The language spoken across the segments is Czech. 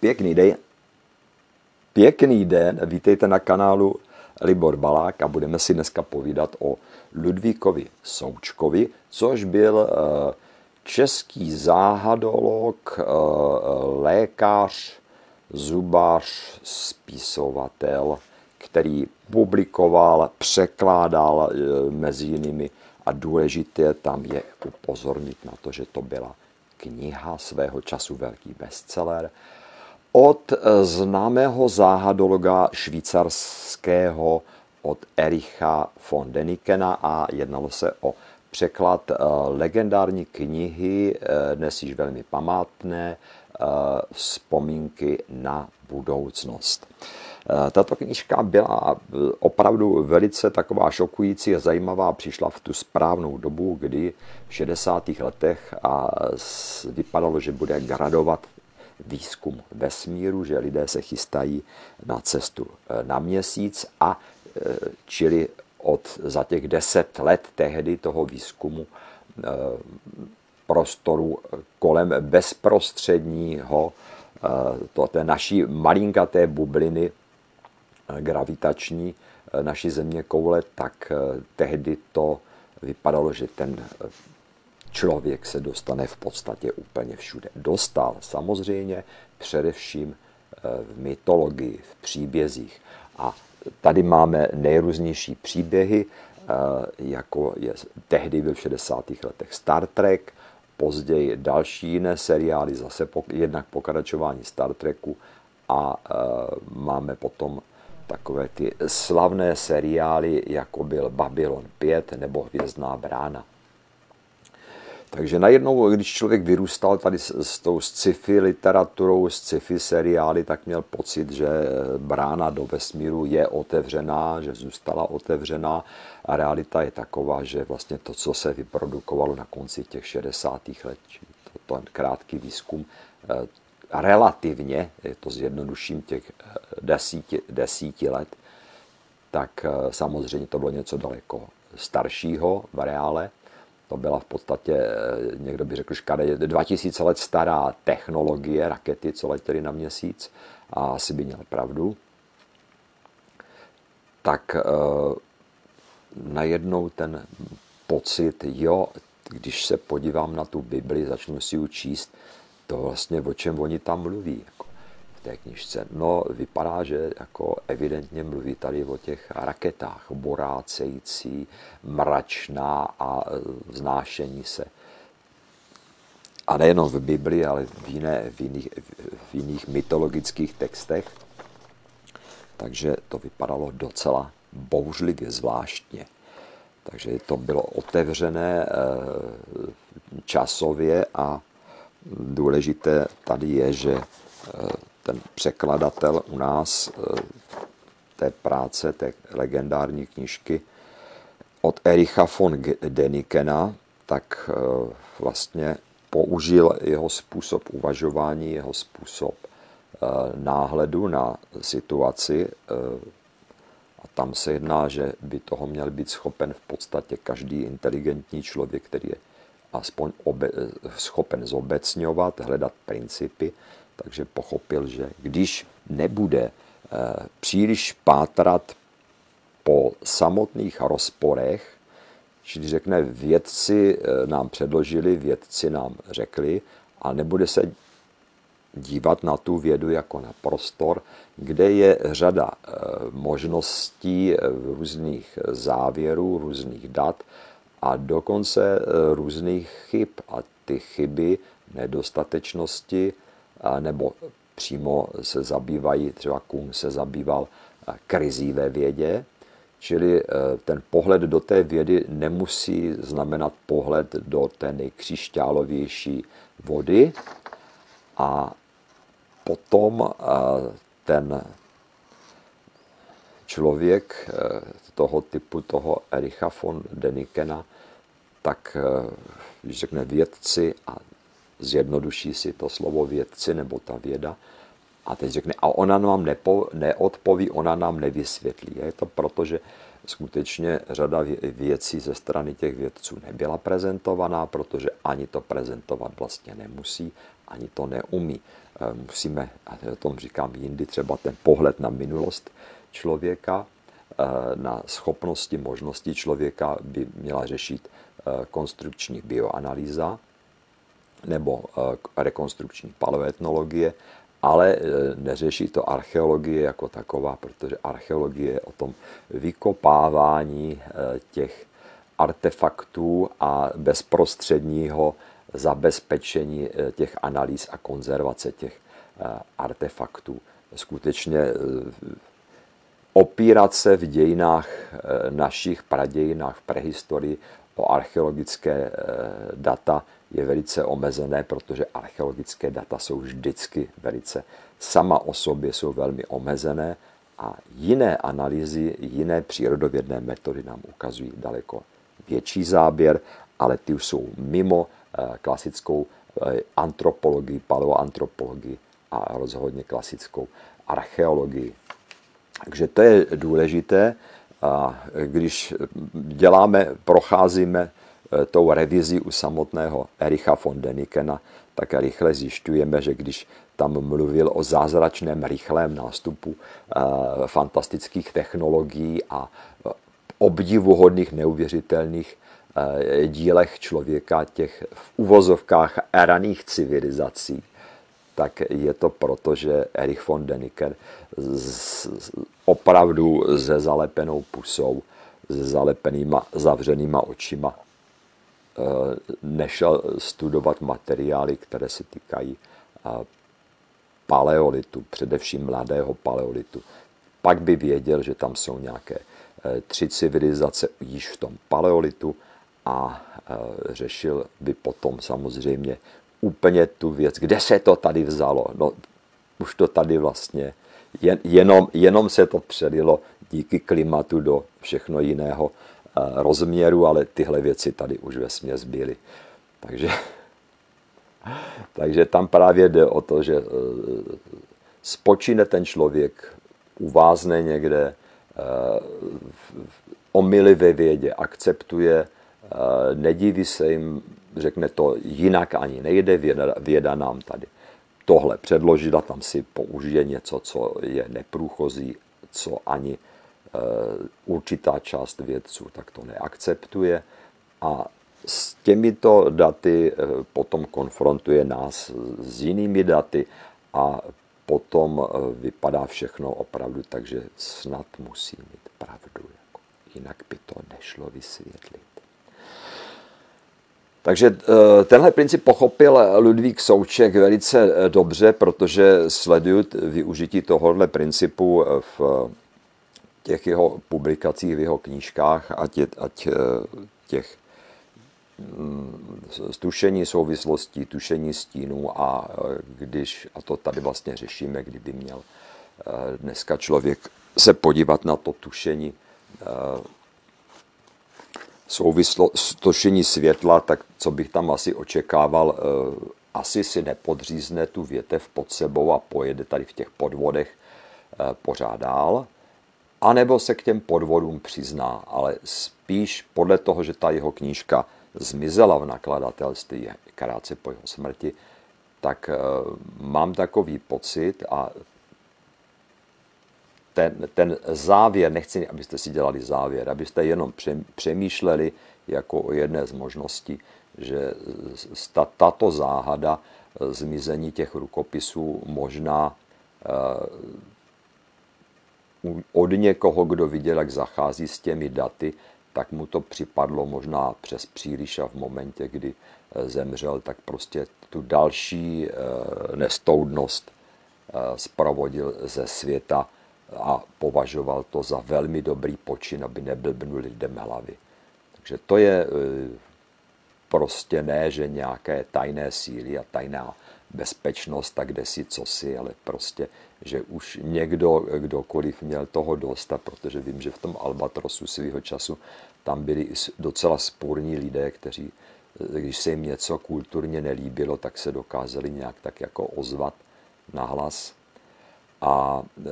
Pěkný den. Pěkný den, vítejte na kanálu Libor Balák a budeme si dneska povídat o Ludvíkovi Součkovi, což byl eh, český záhadolog, eh, lékař, zubář, spisovatel, který publikoval, překládal eh, mezi jinými a důležité tam je upozornit na to, že to byla kniha svého času velký bestseller od eh, známého záhadologa švýcarského od Ericha von Denikena a jednalo se o překlad eh, legendární knihy, eh, dnes již velmi památné, vzpomínky na budoucnost. Tato knižka byla opravdu velice taková šokující a zajímavá. Přišla v tu správnou dobu, kdy v 60. letech a vypadalo, že bude gradovat výzkum vesmíru, že lidé se chystají na cestu eh, na měsíc a eh, čili od za těch deset let tehdy toho výzkumu eh, prostoru kolem bezprostředního to, té naší malinkaté bubliny gravitační naší země koule, tak tehdy to vypadalo, že ten člověk se dostane v podstatě úplně všude. Dostal samozřejmě především eh, v mytologii, v příbězích. A tady máme nejrůznější příběhy, eh, jako je tehdy byl v 60. letech Star Trek, později další jiné seriály, zase jednak pokračování Star Treku a eh, máme potom takové ty slavné seriály, jako byl Babylon 5 nebo Hvězdná brána. Takže najednou, když člověk vyrůstal tady s, s tou sci-fi literaturou, sci-fi seriály, tak měl pocit, že brána do vesmíru je otevřená, že zůstala otevřená a realita je taková, že vlastně to, co se vyprodukovalo na konci těch 60. let, to, ten krátký výzkum, eh, relativně, je to zjednoduším těch eh, desíti, desíti let, tak eh, samozřejmě to bylo něco daleko staršího v reále, to byla v podstatě, eh, někdo by řekl, škade, 2000 let stará technologie, rakety, co letěly na měsíc, a asi by měl pravdu. Tak e, najednou ten pocit, jo, když se podívám na tu Bibli, začnu si ji číst, to vlastně o čem oni tam mluví. Jako té knižce? No, vypadá, že jako evidentně mluví tady o těch raketách, borácející, mračná a e, znášení se. A nejenom v Biblii, ale v, jiné, v, jiných, v jiných mytologických textech. Takže to vypadalo docela bouřlivě, zvláštně. Takže to bylo otevřené e, časově a důležité tady je, že e, ten překladatel u nás eh, té práce, té legendární knižky od Ericha von Denikena, tak eh, vlastně použil jeho způsob uvažování, jeho způsob eh, náhledu na situaci a tam se jedná, že by toho měl být schopen v podstatě každý inteligentní člověk, který je aspoň obe, schopen zobecňovat, hledat principy, takže pochopil, že když nebude eh, příliš pátrat po samotných rozporech, čili řekne, vědci eh, nám předložili, vědci nám řekli, a nebude se dívat na tu vědu jako na prostor, kde je řada eh, možností, různých závěrů, různých dat a dokonce různých chyb. A ty chyby, nedostatečnosti nebo přímo se zabývají, třeba Kuhn se zabýval krizí ve vědě, čili e, ten pohled do té vědy nemusí znamenat pohled do té nejkřišťálovější vody. A potom e, ten člověk e, toho typu, toho Ericha von Denikena, tak když řekne vědci a zjednoduší si to slovo vědci nebo ta věda a teď řekne, a ona nám nepo, neodpoví, ona nám nevysvětlí. Je to proto, že skutečně řada věcí ze strany těch vědců nebyla prezentovaná, protože ani to prezentovat vlastně nemusí ani to neumí. Musíme, a o tom říkám jindy, třeba ten pohled na minulost člověka, na schopnosti, možnosti člověka by měla řešit konstrukční bioanalýza nebo rekonstrukční paleoetnologie, ale neřeší to archeologie jako taková, protože archeologie je o tom vykopávání těch artefaktů a bezprostředního zabezpečení eh, těch analýz a konzervace těch eh, artefaktů. Skutečně eh, opírat se v dějinách našich pradějinách v prehistorii o archeologické data je velice omezené, protože archeologické data jsou vždycky velice sama o sobě jsou velmi omezené a jiné analýzy, jiné přírodovědné metody nám ukazují daleko větší záběr, ale ty už jsou mimo eh, klasickou eh, antropologii, paleoantropologii a rozhodně klasickou archeologii. Takže to je důležité. Když děláme, procházíme tou revizi u samotného Ericha von Denikena, tak rychle zjišťujeme, že když tam mluvil o zázračném rychlém nástupu fantastických technologií a obdivuhodných, neuvěřitelných eh, dílech člověka, těch v uvozovkách raných civilizací, tak je to proto, že Erich von Deniken z, opravdu se zalepenou pusou, se zalepenýma, zavřenýma očima eh, nešel studovat materiály, které se týkají eh, paleolitu, především mladého paleolitu. Pak by věděl, že tam jsou nějaké Eh, tři civilizace již v tom paleolitu a eh, řešil by potom samozřejmě úplně tu věc, kde se to tady vzalo. No, už to tady vlastně, jen, jenom, jenom se to přelilo díky klimatu do všechno jiného eh, rozměru, ale tyhle věci tady už ve směs byly. Takže, takže tam právě jde o to, že spočine ten člověk, uvázne někde, Eh, omily ve vědě akceptuje, eh, nediví se jim, řekne to jinak ani nejde, věda, věda nám tady tohle předložila, tam si použije něco, co je neprůchozí, co ani eh, určitá část vědců tak to neakceptuje a s těmito daty potom konfrontuje nás s jinými daty a potom eh, vypadá všechno opravdu tak, že snad musí mít pravdu. Jako, jinak by to nešlo vysvětlit. Takže eh, tenhle princip pochopil Ludvík Souček velice eh, dobře, protože sledují využití tohohle principu v těch jeho publikacích, v jeho knížkách, ať, je, ať těch Mm, tušení souvislostí, tušení stínů a e, když, a to tady vlastně řešíme, kdyby měl e, dneska člověk se podívat na to tušení souvislo, tušení světla, tak co bych tam asi očekával, asi si nepodřízne tu větev pod sebou a pojede tady v těch podvodech pořád dál, anebo se k těm podvodům přizná, ale spíš podle toho, že ta jeho knížka zmizela v nakladatelství krátce po jeho smrti, tak eh, mám takový pocit a ten, ten závěr, nechci, abyste si dělali závěr, abyste jenom přemýšleli jako o jedné z možností, že tato záhada eh, zmizení těch rukopisů možná eh, od někoho, kdo viděl, jak zachází s těmi daty, tak mu to připadlo možná přes příliš a v momentě, kdy eh, zemřel, tak prostě tu další eh, nestoudnost zprovodil eh, ze světa a považoval to za velmi dobrý počin, aby neblbnul lidem hlavy. Takže to je prostě ne, že nějaké tajné síly a tajná bezpečnost, tak kde si co si, ale prostě, že už někdo, kdokoliv měl toho dost, a protože vím, že v tom Albatrosu svého času tam byli docela spůrní lidé, kteří, když se jim něco kulturně nelíbilo, tak se dokázali nějak tak jako ozvat na hlas. A e,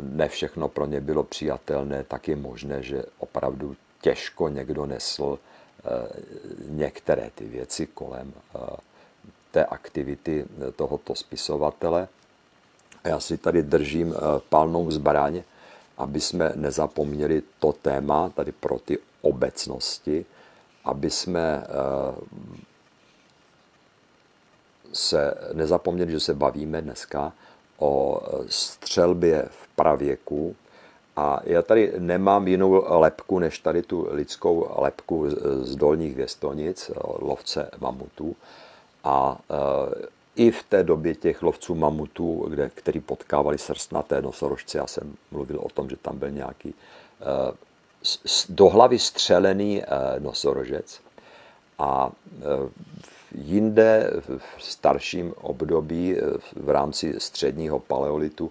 ne všechno pro ně bylo přijatelné, tak je možné, že opravdu těžko někdo nesl e, některé ty věci kolem té aktivity tohoto spisovatele. Já si tady držím palnou zbraň, aby jsme nezapomněli to téma tady pro ty obecnosti, aby jsme se nezapomněli, že se bavíme dneska o střelbě v pravěku. A já tady nemám jinou lepku, než tady tu lidskou lepku z dolních věstonic, lovce mamutů. A e, i v té době těch lovců mamutů, kde, který potkávali srstnaté nosorožce, já jsem mluvil o tom, že tam byl nějaký e, do hlavy střelený e, nosorožec. A Jinde v starším období v rámci středního paleolitu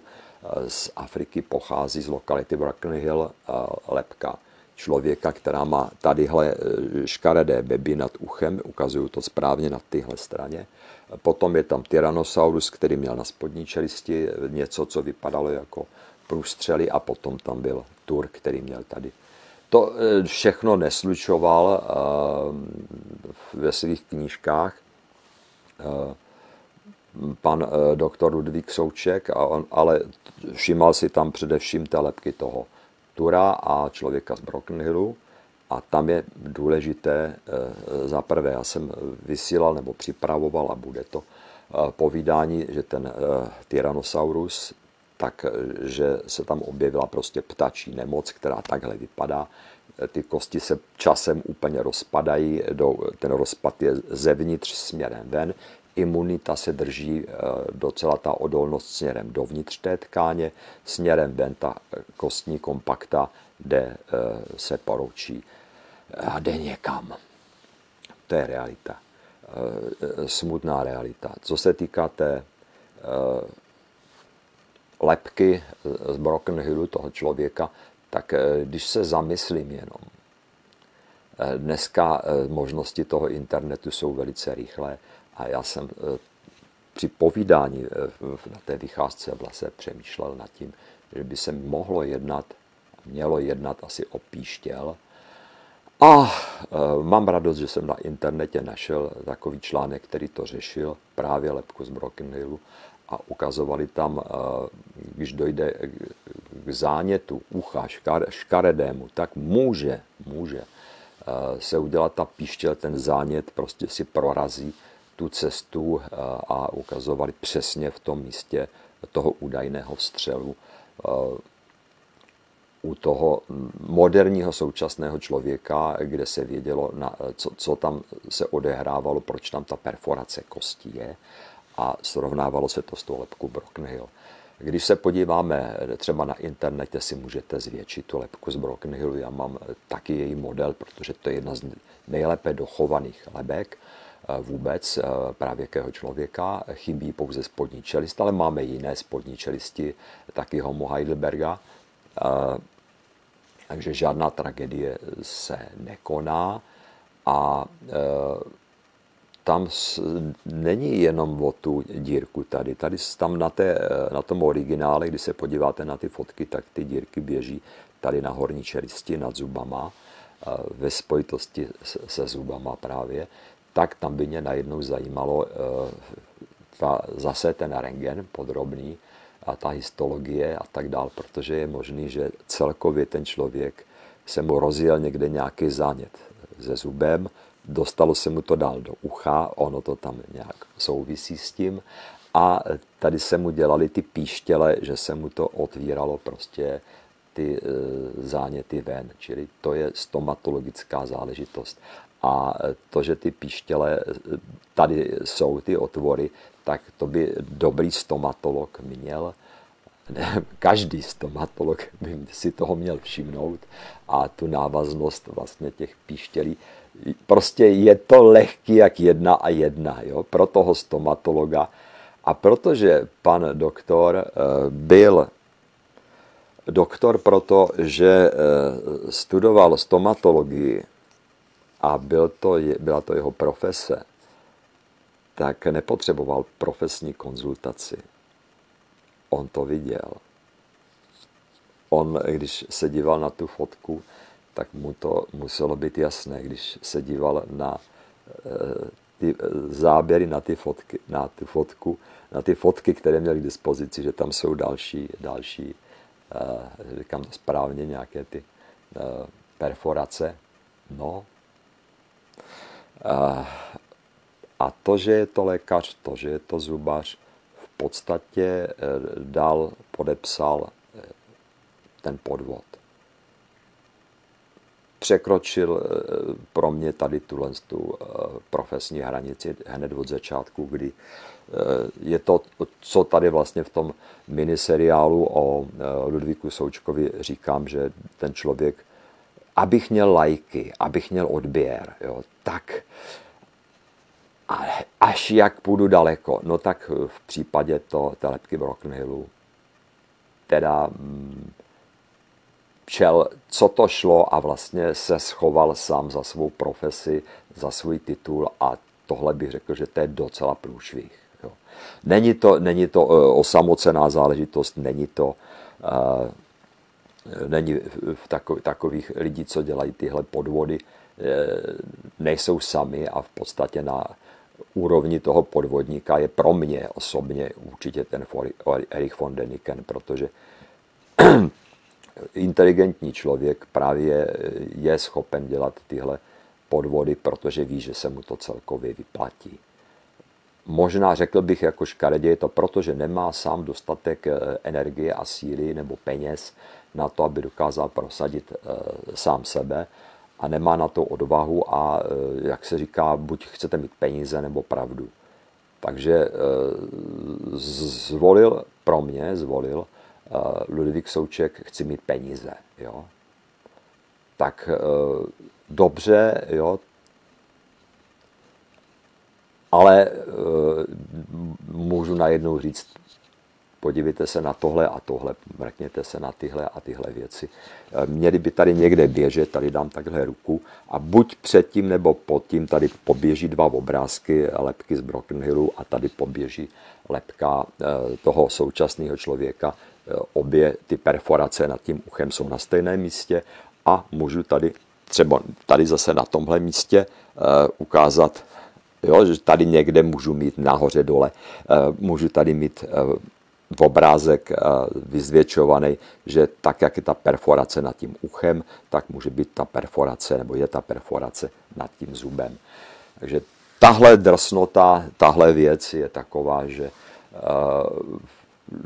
z Afriky pochází z lokality Bracken Hill eh, lepka člověka, která má tadyhle eh, škaredé beby nad uchem, ukazuju to správně na tyhle straně. Potom je tam Tyrannosaurus, který měl na spodní čelisti něco, co vypadalo jako průstřely a potom tam byl Tur, který měl tady to eh, všechno neslučoval ve svých knížkách pan doktor Ludvík Souček, ale všímal si tam především té lepky toho Tura a člověka z Brockenhillu. A tam je důležité, za prvé, já jsem vysílal nebo připravoval a bude to povídání, že ten Tyrannosaurus tak že se tam objevila prostě ptačí nemoc, která takhle vypadá. Ty kosti se časem úplně rozpadají, do, ten rozpad je zevnitř směrem ven, imunita se drží eh, docela ta odolnost směrem dovnitř té tkáně, směrem ven ta kostní kompakta jde, eh, se poroučí a jde někam. To je realita. Eh, smutná realita. Co se týká té lepky z Broken Hillu toho člověka, tak eh, když se zamyslím jenom, eh, dneska eh, možnosti toho internetu jsou velice rychlé a já jsem při povídání na té vycházce v lese přemýšlel nad tím, že by se mohlo jednat, mělo jednat asi o píštěl. A mám radost, že jsem na internetě našel takový článek, který to řešil, právě lepku z Broken Hillu a ukazovali tam, eh, když dojde k zánětu ucha škaredému, tak může, může eh, se udělat ta píštěl, ten zánět prostě si prorazí tu cestu eh, a ukazovali přesně v tom místě toho údajného střelu u toho moderního současného člověka, kde se vědělo, na, co, co tam se odehrávalo, proč tam ta perforace kostí je a srovnávalo se to s tou lepkou Broken Hill. Když se podíváme třeba na internetě, si můžete zvětšit tu lepku z Broken Hillu. Já mám taky její model, protože to je jedna z nejlépe dochovaných lebek eh, vůbec pravěkého člověka. Chybí pouze spodní čelist, ale máme jiné spodní čelisti, taky Homo Heidelberga. Takže žádná tragédie se nekoná a tam není jenom o tu dírku tady. Tady tam na, té, na tom originále, když se podíváte na ty fotky, tak ty dírky běží tady na horní čelisti nad zubama, ve spojitosti se zubama právě, tak tam by mě najednou zajímalo e, ta, zase ten rengen podrobný a ta histologie a tak dál, protože je možný, že celkově ten člověk se mu rozjel někde nějaký zánět se zubem, dostalo se mu to dál do ucha, ono to tam nějak souvisí s tím a tady se mu dělali ty píštěle, že se mu to otvíralo prostě ty e, záněty ven, čili to je stomatologická záležitost. A to, že ty píštěle, e, tady jsou ty otvory, tak to by dobrý stomatolog měl každý stomatolog by si toho měl všimnout a tu návaznost vlastně těch píštělí. Prostě je to lehký jak jedna a jedna jo, pro toho stomatologa. A protože pan doktor eh, byl doktor proto, že eh, studoval stomatologii a byl to, byla to jeho profese, tak nepotřeboval profesní konzultaci on to viděl. On, když se díval na tu fotku, tak mu to muselo být jasné, když se díval na e, ty záběry na ty fotky, na tu fotku, na ty fotky, které měli k dispozici, že tam jsou další, další, uh, říkám správně, nějaké ty perforace. No. A to, že je to lékař, to, že je to zubař, v podstatě dal, podepsal ten podvod. Překročil eh, pro mě tady tuhle tu eh, profesní hranici hned od začátku, kdy eh, je to, co tady vlastně v tom miniseriálu o Ludvíku Součkovi říkám, že ten člověk, abych měl lajky, abych měl odběr, jo, tak až jak půjdu daleko, no tak v případě to, té lepky Hillu, teda mm, čel, co to šlo a vlastně se schoval sám za svou profesi, za svůj titul a tohle bych řekl, že to je docela průšvih. Jo. Není to, není to uh, osamocená záležitost, není to uh, není v takových, lidí, co dělají tyhle podvody, nejsou sami a v podstatě na úrovni toho podvodníka je pro mě osobně určitě ten Erich von Deniken, protože inteligentní člověk právě je schopen dělat tyhle podvody, protože ví, že se mu to celkově vyplatí. Možná řekl bych jako škaredě, je to proto, že nemá sám dostatek eh, energie a síly nebo peněz na to, aby dokázal prosadit eh, sám sebe a nemá na to odvahu a, eh, jak se říká, buď chcete mít peníze nebo pravdu. Takže zvolil pro mě, zvolil Eh, Ludvík Souček, chci mít peníze. Jo? Tak eh, dobře, jo, ale eh, můžu najednou říct, podívejte se na tohle a tohle, mrkněte se na tyhle a tyhle věci. Měli by tady někde běžet, tady dám takhle ruku a buď předtím nebo pod tím tady poběží dva obrázky lepky z Broken Hillu a tady poběží lepka toho současného člověka Eh, obě ty perforace nad tím uchem jsou na stejném místě a můžu tady třeba tady zase na tomhle místě ukázat, jo, že tady někde můžu mít nahoře dole, můžu tady mít v obrázek vyzvětšovaný, že tak, jak je ta perforace nad tím uchem, tak může být ta perforace, nebo je ta perforace nad tím zubem. Takže tahle drsnota, tahle věc je taková, že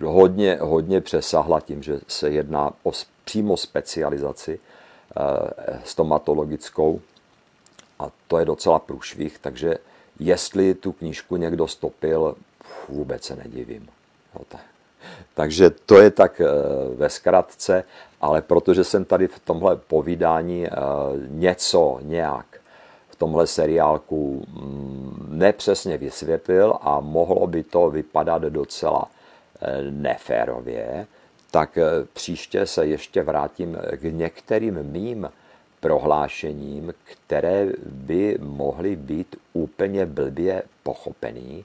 hodně, hodně přesahla tím, že se jedná o přímo specializaci eh, stomatologickou a to je docela průšvih, takže jestli tu knížku někdo stopil, vůbec se nedivím. Tak. Takže to je tak eh, ve zkratce, ale protože jsem tady v tomhle povídání eh, něco nějak v tomhle seriálku mm, nepřesně vysvětlil a mohlo by to vypadat docela neférově, tak eh, příště se ještě vrátím k některým mým prohlášením, které by mohly být úplně blbě pochopený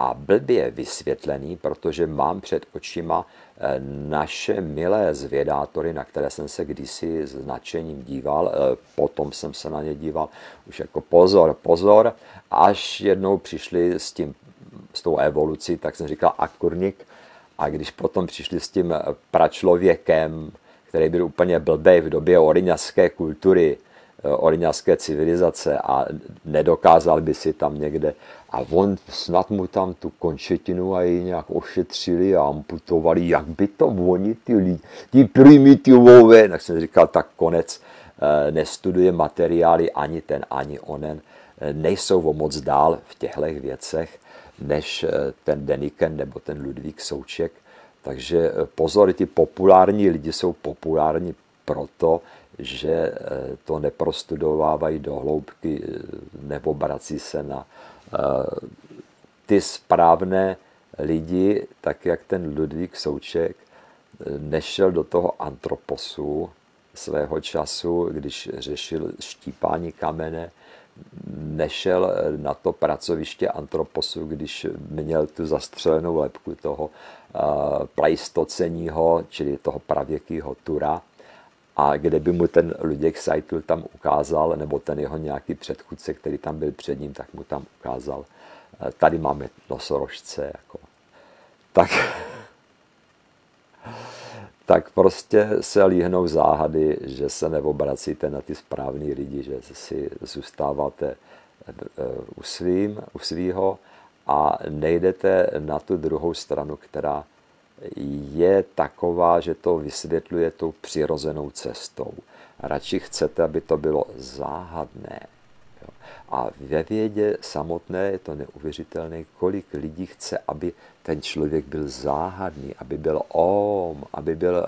a blbě vysvětlený, protože mám před očima eh, naše milé zvědátory, na které jsem se kdysi s nadšením díval, eh, potom jsem se na ně díval už jako pozor, pozor, až jednou přišli s tím, s tou evolucí, tak jsem říkal, a kurník, a když potom přišli s tím pračlověkem, který byl úplně blbej v době oriňaské kultury, eh, oriňaské civilizace a nedokázal by si tam někde. A on snad mu tam tu končetinu a ji nějak ošetřili a amputovali, jak by to oni, ty lidi, ty primitivové, tak jsem říkal, tak konec, eh, nestuduje materiály ani ten, ani onen, eh, nejsou o moc dál v těchto věcech než ten Deniken nebo ten Ludvík Souček. Takže pozor, ty populární lidi jsou populární proto, že eh, to neprostudovávají do hloubky, neobrací se na ty správné lidi, tak jak ten Ludvík Souček nešel do toho antroposu svého času, když řešil štípání kamene, nešel na to pracoviště antroposu, když měl tu zastřelenou lepku toho pleistoceního, čili toho pravěkého tura, a kde by mu ten Luděk Seitl tam ukázal, nebo ten jeho nějaký předchůdce, který tam byl před ním, tak mu tam ukázal, eh, tady máme nosorožce, jako. tak, tak prostě se líhnou záhady, že se neobracíte na ty správný lidi, že si zůstáváte eh, u, svým, u svýho a nejdete na tu druhou stranu, která je taková, že to vysvětluje tou přirozenou cestou. Radši chcete, aby to bylo záhadné. A ve vědě samotné je to neuvěřitelné, kolik lidí chce, aby ten člověk byl záhadný, aby byl om, aby byl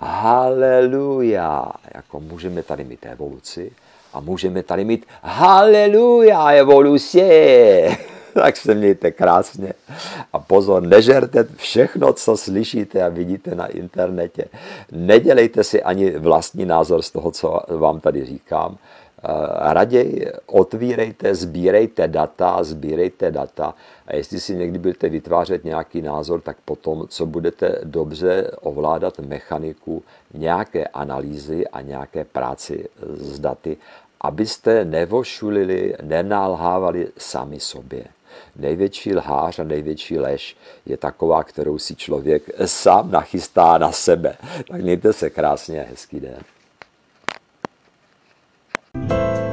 haleluja. Jako můžeme tady mít evoluci a můžeme tady mít haleluja evoluce. tak se mějte krásně. A pozor, nežerte všechno, co slyšíte a vidíte na internetě. Nedělejte si ani vlastní názor z toho, co vám tady říkám. Eh, raději otvírejte, sbírejte data, sbírejte data a jestli si někdy budete vytvářet nějaký názor, tak potom, co budete dobře ovládat mechaniku nějaké analýzy a nějaké práci s daty, abyste nevošulili, nenalhávali sami sobě. Největší lhář a největší lež je taková, kterou si člověk sám nachystá na sebe. Tak mějte se krásně a hezký den. thank you